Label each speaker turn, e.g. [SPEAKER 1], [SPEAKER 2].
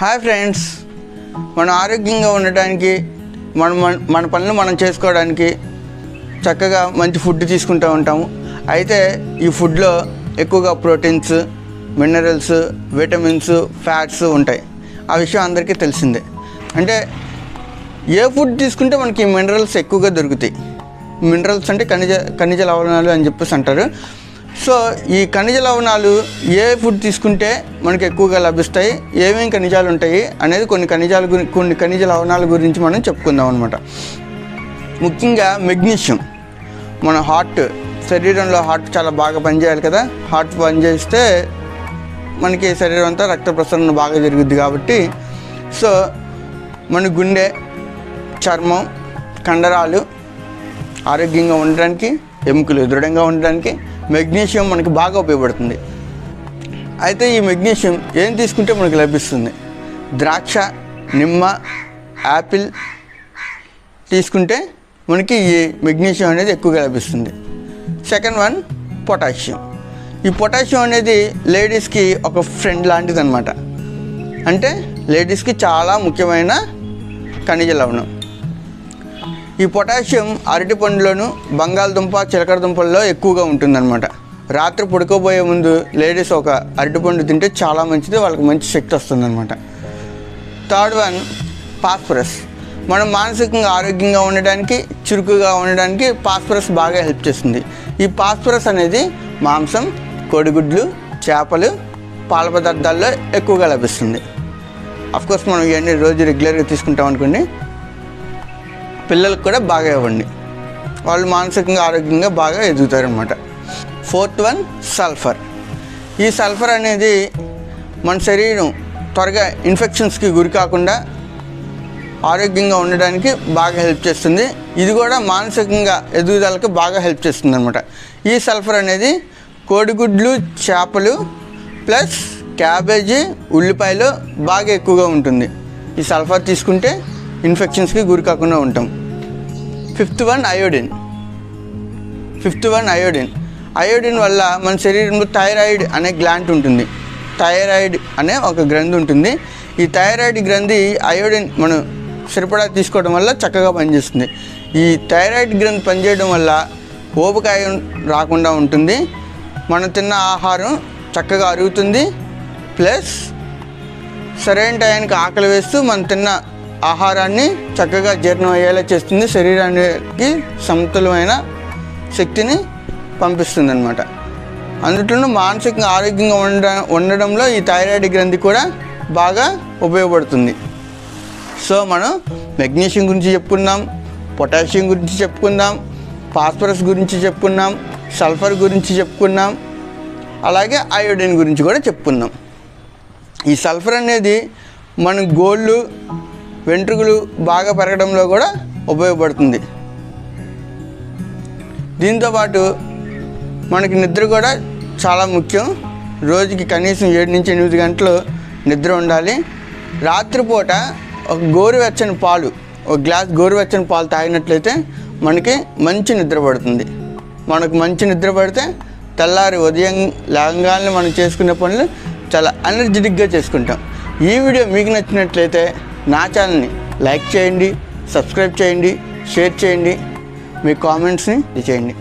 [SPEAKER 1] Hi friends. మనం ఆరోగ్యంగా ఉండటానికి మన మన- మన పనులు మనం చేసుకోవడానికి చక్కగా మంచి ఫుడ్ తీసుకుంటూ ఉంటాము. అయితే ఈ ఫుడ్లో ఎక్కువగా ప్రోటీన్స్ మినరల్స్ విటమిన్స్ ఫ్యాట్స్ ఉంటాయి. ఆ విషయం అందరికీ తెలిసిందే. అంటే ఏ ఫుడ్ తీసుకుంటే మనకి మినరల్స్ ఎక్కువగా దొరుకుతాయి. మినరల్స్ అంటే ఖనిజ ఖనిజ లవణాలు అని చెప్పేసి అంటారు. సో ఈ ఖనిజ లవణాలు ఏ ఫుడ్ తీసుకుంటే మనకి ఎక్కువగా లభిస్తాయి? ఏమేమి ఖనిజాలు ఉంటాయి? అనేది కొన్ని ఖనిజాల గురి కొన్ని ఖనిజ లవణాల గురించి మనం చెప్పుకుందాం అనమాట ముఖ్యంగా మెగ్నీషియం. మన హార్ట్ శరీరంలో హార్ట్ చాలా బాగా పనిచేయాలి కదా? హార్ట్ పనిచేస్తే మనకి శరీరం అంతా రక్త ప్రసరణ బాగా జరుగుద్ది కాబట్టి. సో మన గుండె చర్మం కండరాలు ఆరోగ్యంగా ఉండడానికి ఎముకలు దృఢంగా ఉండడానికి మెగ్నీషియం మనకి బాగా ఉపయోగపడుతుంది. అయితే ఈ మెగ్నీషియం ఏం తీసుకుంటే మనకు లభిస్తుంది? ద్రాక్ష నిమ్మ యాపిల్ తీసుకుంటే మనకి ఈ మెగ్నీషియం అనేది ఎక్కువగా లభిస్తుంది. Second one potassium. ఈ పొటాషియం అనేది లేడీస్కి ఒక ఫ్రెండ్ లాంటిది అనమాట అంటే లేడీస్కి చాలా ముఖ్యమైన ఖనిజ లవణం. ఈ పొటాషియం అరటి పండులోను బంగాళదుంప చిలకడదుంపల్లో ఎక్కువగా ఉంటుందన్నమాట. రాత్రి పడుకోబోయే ముందు లేడీస్ ఒక అరటిపండు తింటే చాలా మంచిది వాళ్ళకి మంచి శక్తి వస్తుందన్నమాట. థర్డ్ వన్ పాస్పరస్ మనం మానసికంగా ఆరోగ్యంగా ఉండడానికి చురుకుగా ఉండడానికి పాస్పరస్ బాగా హెల్ప్ చేస్తుంది. ఈ పాస్పరస్ అనేది మాంసం కోడిగుడ్లు చేపలు పాల పదార్థాల్లో ఎక్కువగా లభిస్తుంది. అఫ్కోర్స్ మనం ఇవన్నీ రోజు రెగ్యులర్గా తీసుకుంటాం అనుకోండి పిల్లలకు కూడా బాగా ఇవ్వండి. వాళ్ళు మానసికంగా ఆరోగ్యంగా బాగా ఎదుగుతారనమాట ఫోర్త్ వన్ సల్ఫర్. ఈ సల్ఫర్ అనేది మన శరీరం త్వరగా ఇన్ఫెక్షన్స్కి గురి కాకుండా ఆరోగ్యంగా ఉండడానికి బాగా హెల్ప్ చేస్తుంది. ఇది కూడా మానసికంగా ఎదుగుదలకు బాగా హెల్ప్ చేస్తుంది అనమాట ఈ సల్ఫర్ అనేది కోడిగుడ్లు చేపలు ప్లస్ క్యాబేజీ ఉల్లిపాయలు బాగా ఎక్కువగా ఉంటుంది. ఈ సల్ఫర్ తీసుకుంటే ఇన్ఫెక్షన్స్కి గురి కాకుండా ఉంటాం. Fifth one iodine. Fifth one iodine. Iodine వల్ల మన శరీరంలో థైరాయిడ్ అనే గ్లాంట్ ఉంటుంది. థైరాయిడ్ అనే ఒక గ్రంథి ఉంటుంది. ఈ థైరాయిడ్ గ్రంథి అయోడిన్ మనం సరిపడా తీసుకోవడం వల్ల చక్కగా పనిచేస్తుంది. ఈ థైరాయిడ్ గ్రంథి పనిచేయడం వల్ల ఊబకాయం రాకుండా ఉంటుంది. మనం తిన్న ఆహారం చక్కగా అరుగుతుంది. ప్లస్ సరైన టయానికి ఆకలి వేస్తూ మనం తిన్న ఆహారాన్ని చక్కగా జీర్ణం అయ్యేలా చేస్తుంది. శరీరానికి సమతులమైన శక్తిని పంపిస్తుంది అనమాట అందులోనూ మానసికంగా ఆరోగ్యంగా ఉండ ఉండడంలో ఈ థైరాయిడ్ గ్రంథి కూడా బాగా ఉపయోగపడుతుంది. సో మనం మెగ్నీషియం గురించి చెప్పుకున్నాం పొటాషియం గురించి చెప్పుకుందాం ఫాస్ఫరస్ గురించి చెప్పుకున్నాం సల్ఫర్ గురించి చెప్పుకున్నాం అలాగే అయోడిన్ గురించి కూడా చెప్పుకుందాం. ఈ సల్ఫర్ అనేది మన గోళ్ళు వెంట్రుకలు బాగా పెరగడంలో కూడా ఉపయోగపడుతుంది. దీంతోపాటు మనకి నిద్ర కూడా చాలా ముఖ్యం. రోజుకి కనీసం ఏడు నుంచి ఎనిమిది గంటలు నిద్ర ఉండాలి. రాత్రిపూట ఒక గోరువెచ్చని పాలు ఒక గ్లాస్ గోరువెచ్చని పాలు తాగినట్లయితే మనకి మంచి నిద్ర పడుతుంది. మనకు మంచి నిద్ర పడితే తెల్లారి ఉదయం లేవగానే మనం చేసుకునే పనులు చాలా ఎనర్జెటిక్గా చేసుకుంటాం. ఈ వీడియో మీకు నచ్చినట్లయితే నా ఛానల్ని లైక్ చేయండి సబ్స్క్రైబ్ చేయండి షేర్ చేయండి మీ కామెంట్స్ని చేయండి.